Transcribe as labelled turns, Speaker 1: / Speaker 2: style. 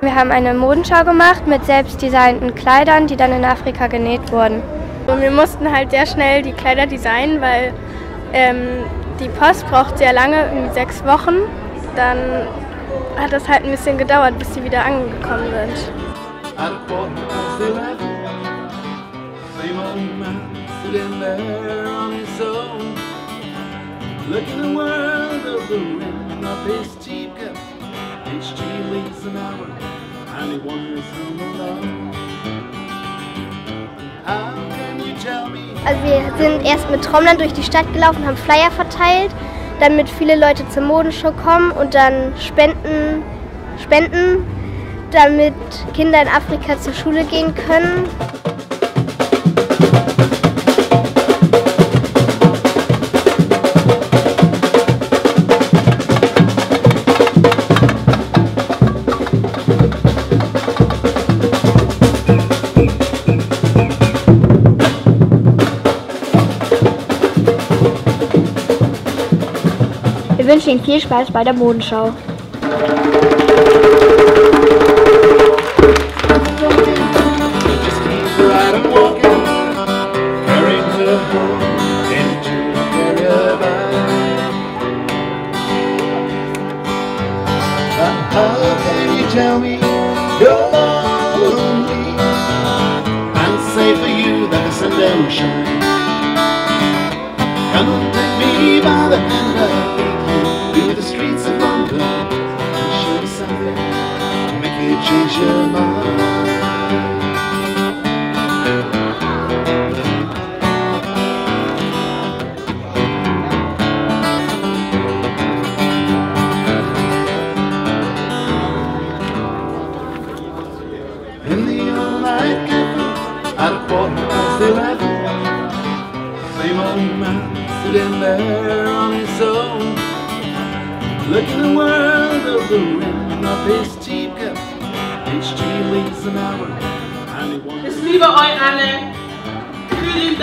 Speaker 1: Wir haben eine Modenschau gemacht mit selbstdesignten Kleidern, die dann in Afrika genäht wurden.
Speaker 2: Und wir mussten halt sehr schnell die Kleider designen, weil ähm, die Post braucht sehr lange, irgendwie sechs Wochen. Dann hat das halt ein bisschen gedauert, bis sie wieder angekommen sind. Look also wir sind erst mit Trommlern durch die Stadt gelaufen, haben Flyer verteilt, damit viele Leute zur Modenshow kommen und dann spenden, spenden, damit Kinder in Afrika zur Schule gehen können.
Speaker 1: Wünschen Ihnen viel Spaß bei der Modenschau.
Speaker 3: You're the? Come take me by the hand, In the old night cafe at a quarter past eleven. Same old man sitting there on his own. Looking at the world of the rim of his cheap cup HG leaves an hour. And he wants
Speaker 4: Ich liebe euch alle. Vielen